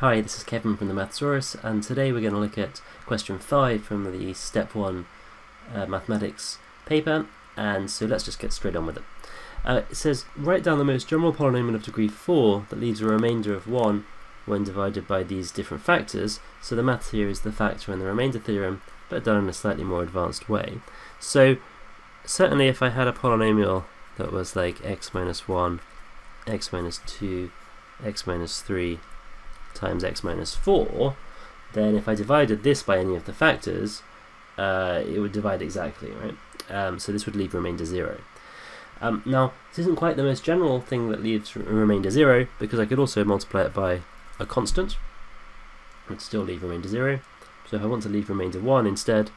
Hi, this is Kevin from the Mathsaurus, and today we're going to look at question 5 from the Step 1 uh, Mathematics paper, and so let's just get straight on with it. Uh, it says, write down the most general polynomial of degree 4 that leaves a remainder of 1 when divided by these different factors, so the math here is the factor and the remainder theorem, but done in a slightly more advanced way. So, certainly if I had a polynomial that was like x minus 1, x minus 2, x minus 3, times x minus 4, then if I divided this by any of the factors, uh, it would divide exactly, right? Um, so this would leave remainder 0. Um, now, this isn't quite the most general thing that leaves remainder 0, because I could also multiply it by a constant, and still leave remainder 0. So if I want to leave remainder 1 instead,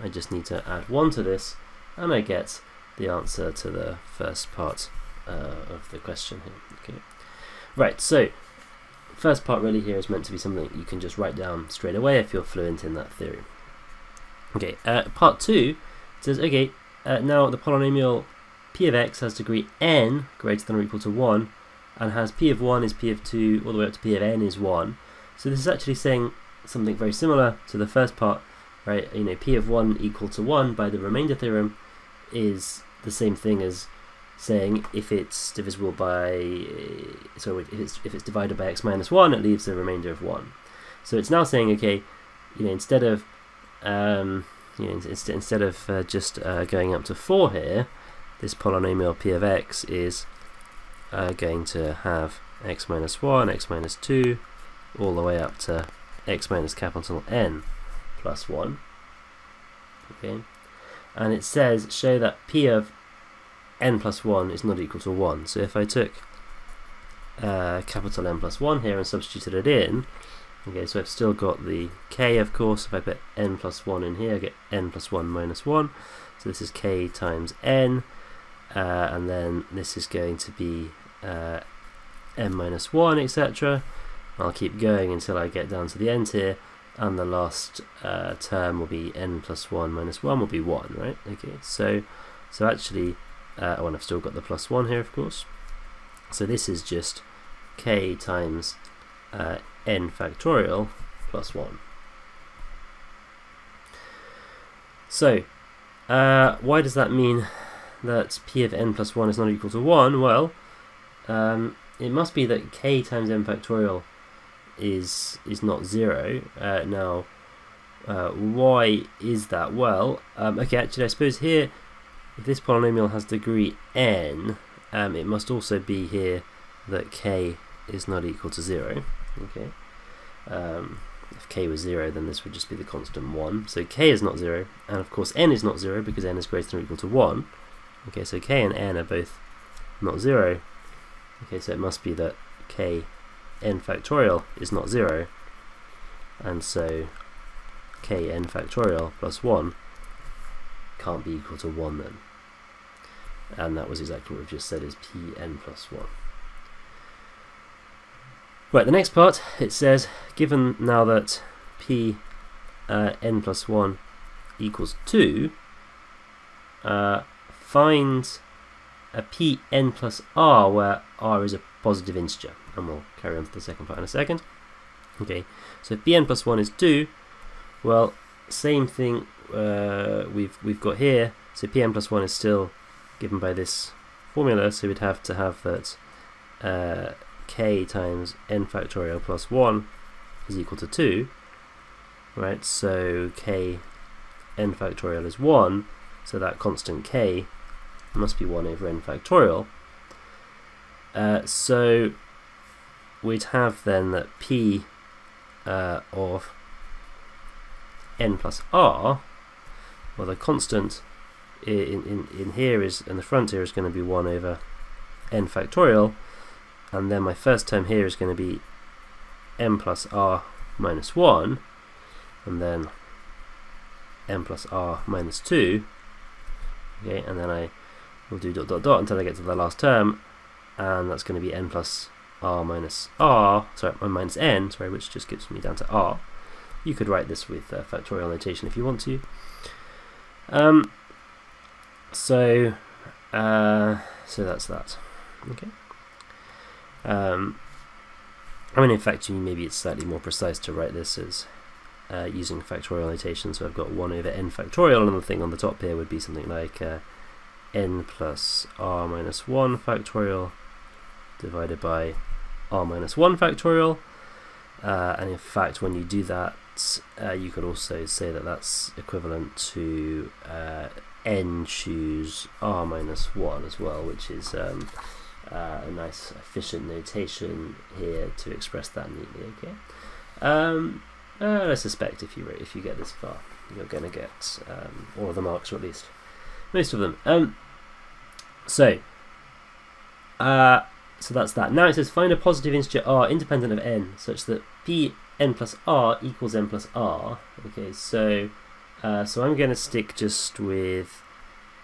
I just need to add 1 to this, and I get the answer to the first part uh, of the question here. Okay. Right, so first part really here is meant to be something you can just write down straight away if you're fluent in that theory. Okay, uh, part two says, okay, uh, now the polynomial p of x has degree n greater than or equal to 1, and has p of 1 is p of 2, all the way up to p of n is 1. So this is actually saying something very similar to the first part, right? You know, p of 1 equal to 1 by the remainder theorem is the same thing as saying if it's divisible by so if it's if it's divided by x minus one, it leaves a remainder of one. So it's now saying okay, you know instead of um, you know instead instead of uh, just uh, going up to four here, this polynomial p of x is uh, going to have x minus one, x minus two, all the way up to x minus capital N plus one. Okay, and it says show that p of n plus 1 is not equal to 1. So if I took uh, capital N plus 1 here and substituted it in, okay, so I've still got the k, of course. If I put n plus 1 in here, I get n plus 1 minus 1. So this is k times n, uh, and then this is going to be uh, n minus 1, etc. I'll keep going until I get down to the end here, and the last uh, term will be n plus 1 minus 1 will be 1, right? Okay, so so actually uh, oh, and I've still got the plus 1 here, of course. So this is just k times uh, n factorial plus 1. So, uh, why does that mean that p of n plus 1 is not equal to 1? Well, um, it must be that k times n factorial is is not 0. Uh, now, uh, why is that? Well, um, okay, actually, I suppose here if this polynomial has degree n, um, it must also be here that k is not equal to 0. Okay. Um, if k was 0, then this would just be the constant 1. So k is not 0, and of course n is not 0 because n is greater than or equal to 1. Okay, so k and n are both not 0. Okay, so it must be that k n factorial is not 0, and so k n factorial plus 1 can't be equal to 1 then and that was exactly what we've just said is pn plus 1. Right, the next part, it says, given now that p uh, n plus 1 equals 2, uh, find a p n plus r where r is a positive integer. And we'll carry on to the second part in a second. Okay, so if n plus 1 is 2, well, same thing uh, we've, we've got here. So pm plus 1 is still given by this formula, so we'd have to have that uh, k times n factorial plus 1 is equal to 2, right? So k n factorial is 1, so that constant k must be 1 over n factorial. Uh, so we'd have then that p uh, of n plus r, well the constant in, in, in here is in the front here is going to be 1 over n factorial and then my first term here is going to be n plus r minus 1 and then n plus r minus 2 okay and then I will do dot dot dot until I get to the last term and that's going to be n plus r minus r sorry minus n sorry which just gets me down to r. You could write this with uh, factorial notation if you want to um, so uh, so that's that okay um, I mean, in fact, maybe it's slightly more precise to write this as uh, using factorial notation. So I've got 1 over n factorial, and the thing on the top here would be something like uh, n plus r minus 1 factorial divided by r minus 1 factorial. Uh, and in fact, when you do that, uh, you could also say that that's equivalent to uh, n choose r minus 1 as well, which is um, uh, a nice efficient notation here to express that neatly. Okay. Um, I suspect if you if you get this far, you're going to get um, all of the marks, or at least most of them. Um, so, uh, so that's that. Now it says find a positive integer r independent of n, such that p n plus r equals n plus r. Okay, so uh, so I'm going to stick just with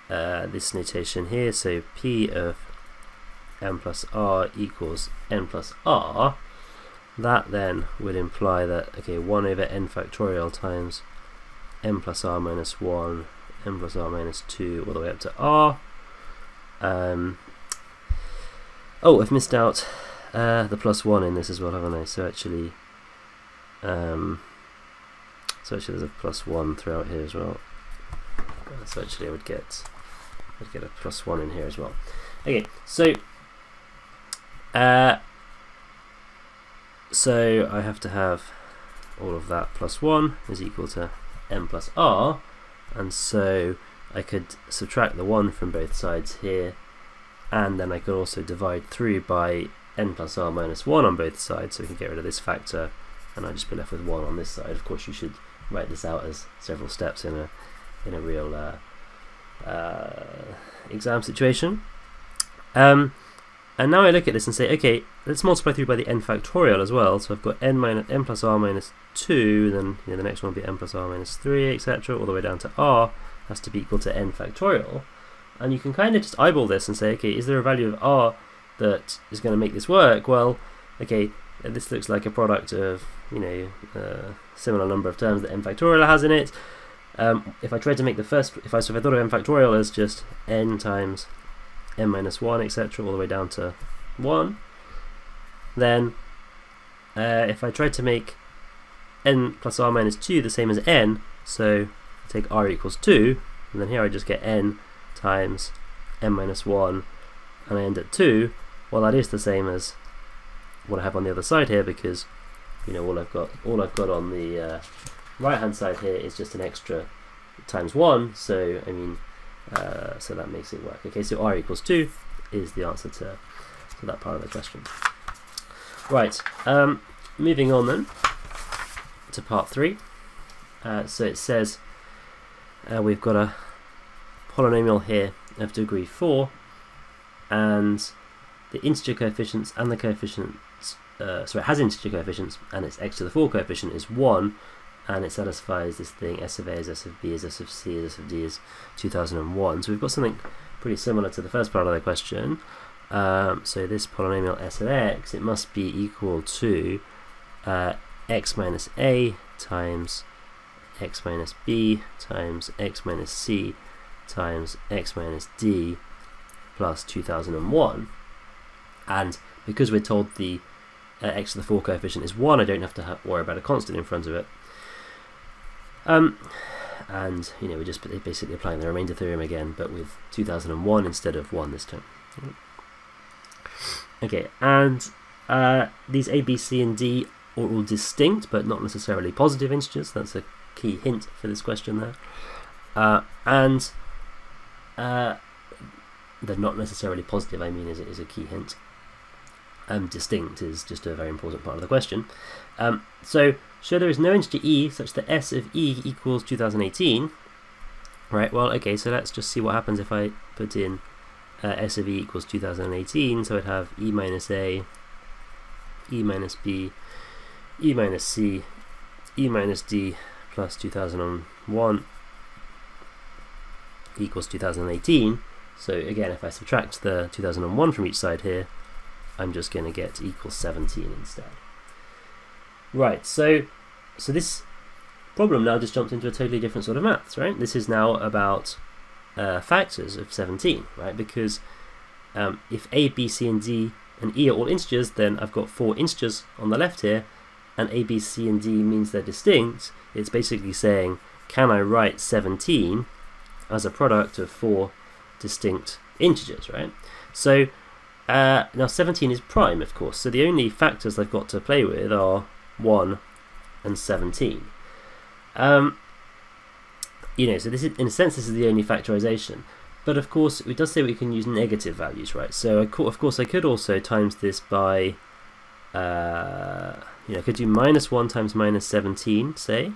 uh, this notation here. So p of n plus r equals n plus r, that then would imply that, okay, 1 over n factorial times n plus r minus 1, n plus r minus 2, all the way up to r. Um, oh, I've missed out uh, the plus 1 in this as well, haven't I? So actually, um, so actually there's a plus 1 throughout here as well. So actually I would get, I'd get a plus 1 in here as well. Okay, so uh, so I have to have all of that plus 1 is equal to n plus r and so I could subtract the 1 from both sides here and then I could also divide through by n plus r minus 1 on both sides so we can get rid of this factor and I'd just be left with 1 on this side. Of course you should write this out as several steps in a in a real uh, uh, exam situation. Um, and now I look at this and say, okay, let's multiply through by the n factorial as well. So I've got n minus n plus r minus 2, then you know, the next one will be n plus r minus 3, etc., all the way down to r has to be equal to n factorial. And you can kind of just eyeball this and say, okay, is there a value of r that is going to make this work? Well, okay, this looks like a product of, you know, a similar number of terms that n factorial has in it. Um, if I tried to make the first, if I, so if I thought of n factorial as just n times n minus 1, etc., all the way down to 1. Then, uh, if I tried to make n plus r minus 2 the same as n, so take r equals 2, and then here I just get n times n minus 1, and I end at 2, well that is the same as what I have on the other side here, because you know all I've got all I've got on the uh, right hand side here is just an extra times 1, so I mean uh, so that makes it work. Okay, so r equals 2 is the answer to, to that part of the question. Right, um, moving on then to part 3. Uh, so it says uh, we've got a polynomial here of degree 4 and the integer coefficients and the coefficients, uh, sorry, it has integer coefficients and its x to the 4 coefficient is 1 and it satisfies this thing S of A is S of B is S of C is S of D is 2001. So we've got something pretty similar to the first part of the question. Um, so this polynomial S of X, it must be equal to uh, X minus A times X minus B times X minus C times X minus D plus 2001. And because we're told the uh, x to the 4 coefficient is 1, I don't have to worry about a constant in front of it. Um, and you know we're just basically applying the remainder theorem again, but with 2001 instead of 1 this time. Okay, and uh, these A, B, C, and D are all distinct, but not necessarily positive integers. That's a key hint for this question there. Uh, and uh, they're not necessarily positive, I mean, is, is a key hint. Um, distinct is just a very important part of the question. Um, so show there is no integer e such that s of e equals 2018. Right, well, okay, so let's just see what happens if I put in uh, s of e equals 2018. So I'd have e minus a, e minus b, e minus c, e minus d plus 2001 equals 2018. So again, if I subtract the 2001 from each side here, I'm just going to get equals 17 instead. Right, so so this problem now just jumped into a totally different sort of maths, right? This is now about uh, factors of 17, right? Because um, if A, B, C, and D and E are all integers, then I've got four integers on the left here, and A, B, C, and D means they're distinct. It's basically saying, can I write 17 as a product of four distinct integers, right? So uh, now 17 is prime, of course, so the only factors I've got to play with are 1 and 17. Um, you know, so this is, in a sense, this is the only factorization. But of course, it does say we can use negative values, right? So of course, I could also times this by, uh, you know, I could do minus 1 times minus 17, say,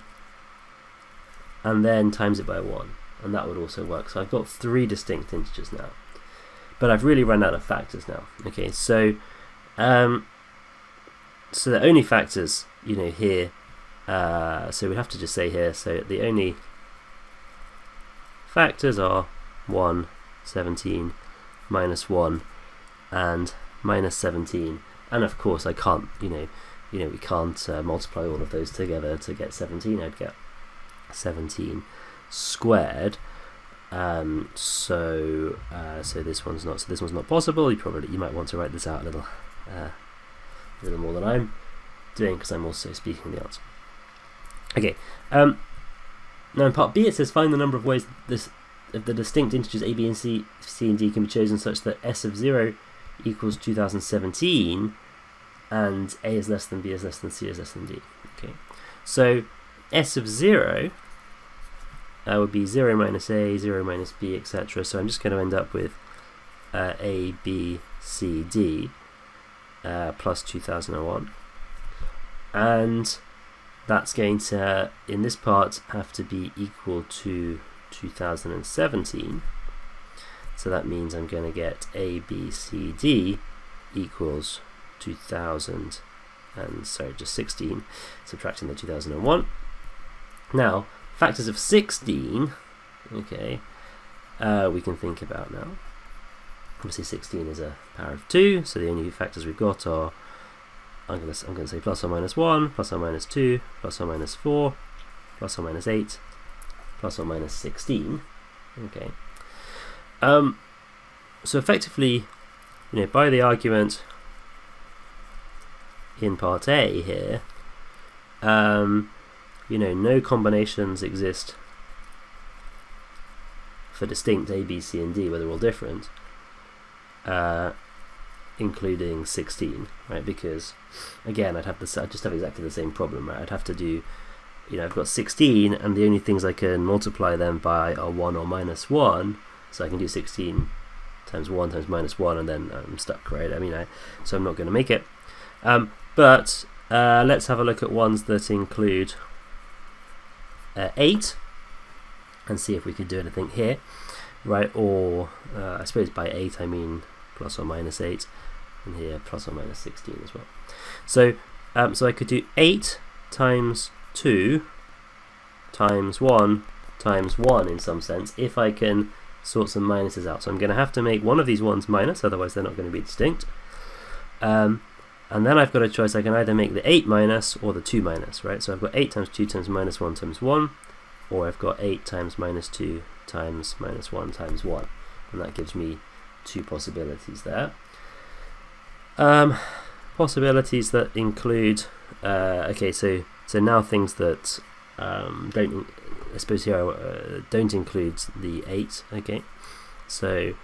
and then times it by 1, and that would also work. So I've got three distinct integers now. But I've really run out of factors now. Okay, so um, so the only factors, you know, here, uh, so we have to just say here, so the only factors are 1, 17, minus 1, and minus 17. And of course I can't, you know, you know, we can't uh, multiply all of those together to get 17. I'd get 17 squared. Um, so, uh, so this one's not. So this one's not possible. You probably you might want to write this out a little, uh, a little more than I'm doing because I'm also speaking the answer. Okay. Um, now in part B it says find the number of ways this the distinct integers a, b, and c, c and d can be chosen such that s of 0 equals 2017 and a is less than b is less than c is less than d. Okay, so s of 0 uh, would be 0 minus a, 0 minus b, etc. So I'm just going to end up with uh, a, b, c, d uh, plus 2001. And that's going to, in this part, have to be equal to 2017. So that means I'm going to get A, B, C, D equals 2000 and sorry, just 16, subtracting the 2001. Now, factors of 16, okay, uh, we can think about now. Obviously 16 is a power of 2, so the only factors we've got are, I'm going to I'm to say plus or minus 1, plus or minus 2, plus or minus 4, plus or minus 8, plus or minus 16. Okay. Um, so effectively, you know, by the argument in part A here, um, you know, no combinations exist for distinct A, B, C, and D, where they're all different, uh, including 16, right? Because, again, I'd have this, I'd just have exactly the same problem, right? I'd have to do you know, I've got 16 and the only things I can multiply them by are 1 or minus 1 so I can do 16 times 1 times minus 1 and then I'm stuck, right? I mean, I, so I'm not going to make it. Um, but uh, let's have a look at ones that include uh, 8 and see if we could do anything here, right? Or uh, I suppose by 8 I mean plus or minus 8 and here plus or minus 16 as well. So, um, so I could do 8 times 2 times 1 times 1 in some sense if I can sort some minuses out. So I'm going to have to make one of these ones minus, otherwise they're not going to be distinct. Um, and then I've got a choice, I can either make the 8 minus or the 2 minus, right? So I've got 8 times 2 times minus 1 times 1, or I've got 8 times minus 2 times minus 1 times 1. And that gives me two possibilities there. Um, possibilities that include, uh, okay, so so now things that um, don't, I suppose here uh, don't include the eight. Okay, so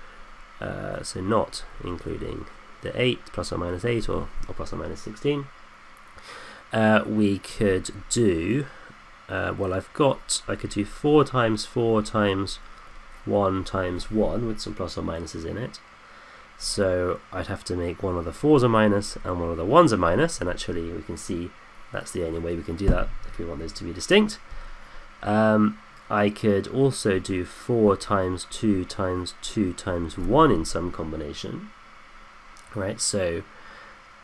uh, so not including the eight plus or minus eight or, or plus or minus sixteen. Uh, we could do uh, well. I've got I could do four times four times one times one with some plus or minuses in it. So I'd have to make one of the fours a minus and one of the ones a minus, and actually we can see that's the only way we can do that if we want those to be distinct. Um, I could also do 4 times 2 times 2 times 1 in some combination. Right, so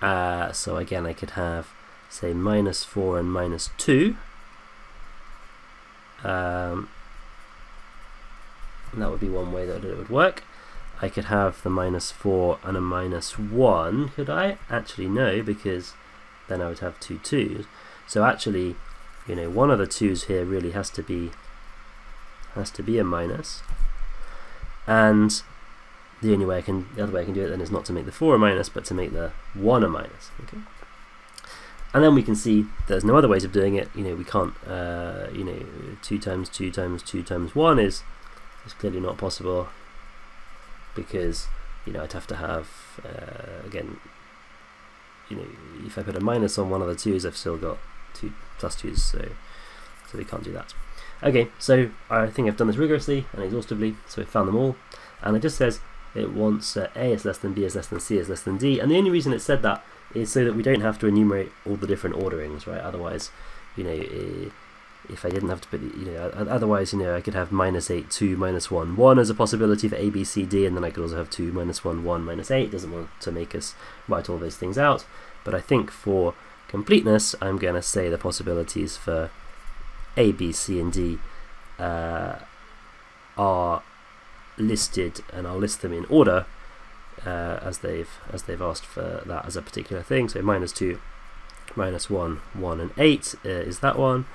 uh, so again I could have say minus 4 and minus 2. Um, that would be one way that it would work. I could have the minus 4 and a minus 1, could I? Actually no, because then I would have two twos. So actually, you know, one of the twos here really has to be has to be a minus. And the only way I can, the other way I can do it then is not to make the 4 a minus, but to make the 1 a minus. Okay. And then we can see there's no other ways of doing it. You know, we can't, uh, you know, 2 times 2 times 2 times 1 is, is clearly not possible because, you know, I'd have to have, uh, again, you know, if I put a minus on one of the 2's, I've still got 2 plus 2's, so, so we can't do that. Okay, so I think I've done this rigorously and exhaustively, so I found them all, and it just says it wants uh, A is less than B is less than C is less than D, and the only reason it said that is so that we don't have to enumerate all the different orderings, right? Otherwise, you know, if I didn't have to put, you know, otherwise, you know, I could have minus 8, 2, minus 1, 1 as a possibility for A, B, C, D, and then I could also have 2, minus 1, 1, minus 8. It doesn't want to make us write all those things out, but I think for completeness, I'm going to say the possibilities for A, B, C, and D uh, are listed, and I'll list them in order uh, as they've as they've asked for that as a particular thing. So minus two, minus one, one, and eight uh, is that one.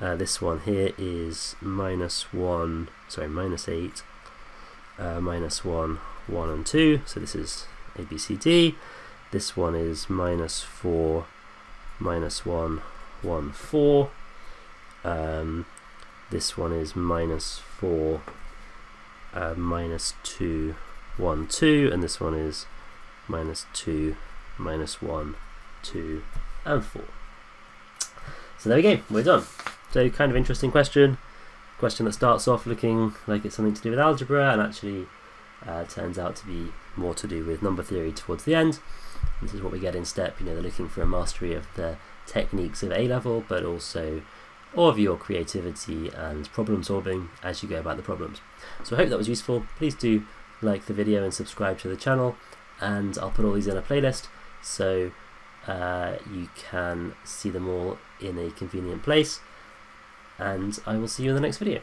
Uh, this one here is minus one, sorry, minus eight, uh, minus one, one, and two. So this is A, B, C, D. This one is minus four, minus one, one, four. Um, this one is minus four, uh, minus two, 1, 2, and this one is minus 2, minus 1, 2, and 4. So there we go, we're done. So kind of interesting question. Question that starts off looking like it's something to do with algebra and actually uh, turns out to be more to do with number theory towards the end. This is what we get in STEP, you know, they're looking for a mastery of the techniques of A level, but also of your creativity and problem solving as you go about the problems. So I hope that was useful. Please do like the video and subscribe to the channel and I'll put all these in a playlist so uh, you can see them all in a convenient place and I will see you in the next video.